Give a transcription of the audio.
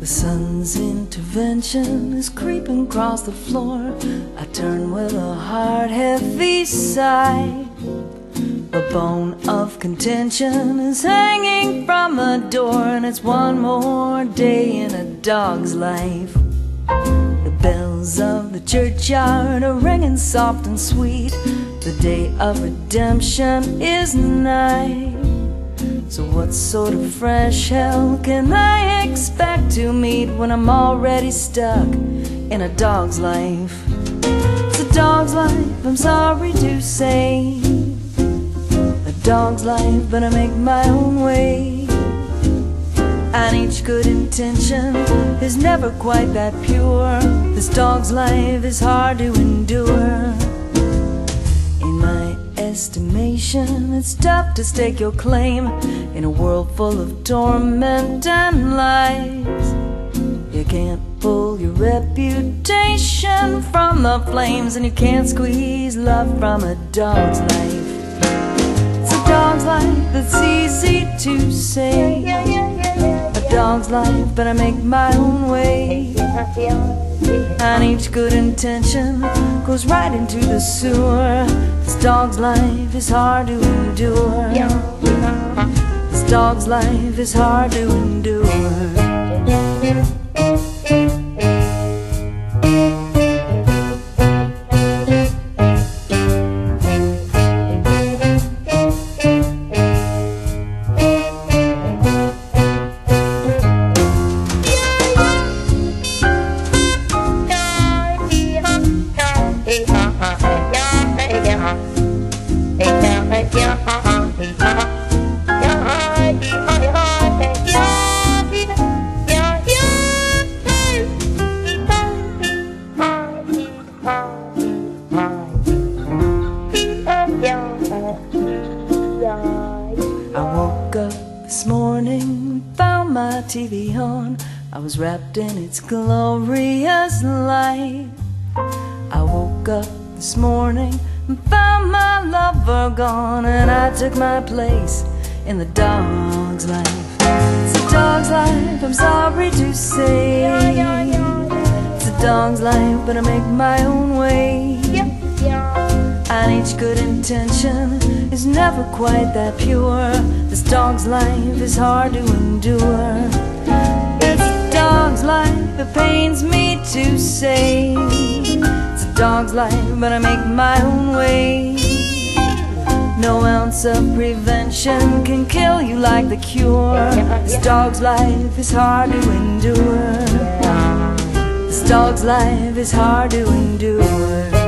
The sun's intervention is creeping across the floor. I turn with a heart heavy sigh. A bone of contention is hanging from a door, and it's one more day in a dog's life. Bells of the churchyard are ringing soft and sweet. The day of redemption is nigh. So what sort of fresh hell can I expect to meet when I'm already stuck in a dog's life? It's a dog's life, I'm sorry to say. A dog's life, but I make my own way. Each good intention is never quite that pure. This dog's life is hard to endure. In my estimation, it's tough to stake your claim in a world full of torment and lies. You can't pull your reputation from the flames, and you can't squeeze love from a dog's life. It's a dog's life that's easy to say. Dog's life, but I make my own way. And each good intention goes right into the sewer. This dog's life is hard to endure. This dog's life is hard to endure. TV on. I was wrapped in its glorious light. I woke up this morning and found my lover gone, and I took my place in the dog's life. It's a dog's life, I'm sorry to say. It's a dog's life, but I make my own way. Each good intention is never quite that pure. This dog's life is hard to endure. It's a dog's life, it pains me to say. It's a dog's life, but I make my own way. No ounce of prevention can kill you like the cure. This dog's life is hard to endure. This dog's life is hard to endure.